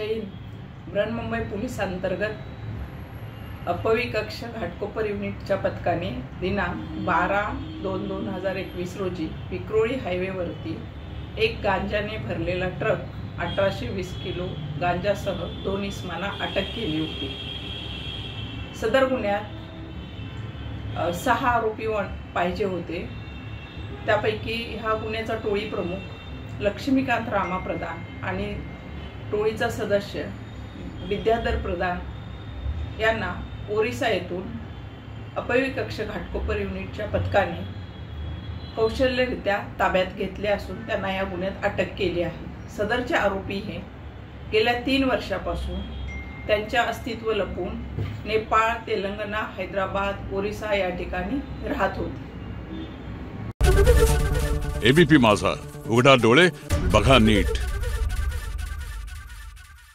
बृहन्मुंबई पोलिसांतर्गत अपवी कक्ष घाटकोपर युनिटच्या पथकाने दिनांक बारा दोन दोन हजार एकवीस रोजी विक्रोळी हायवेवरती एक गांजाने भरलेला ट्रक अठराशे वीस किलो गांजासह दोन इस्मांना अटक केली होती. सदर गुन्ह्यात सहा आरोपी व- पाहिजे होते. त्यापैकी ह्या गुन्ह्याचा टोळी प्रमुख लक्ष्मीकांत रामा प्रधान आणि टोळीचा सदस्य विद्याधर प्रधान यांना ओरिसा येथून अपवी कक्ष घाटकोपर युनिटच्या पथकाने कौशल्यरित्या ताब्यात घेतले असून त्यांना या गुन्ह्यात अटक केली आहे. सदरचे आरोपी हे गेल्या तीन वर्षापासून त्यांच्या अस्तित्व लपवून नेपाळ तेलंगणा हैदराबाद ओरिसा या ठिकाणी राहत होते. एबीपी माझा. उघडा डोळे बघा नीट.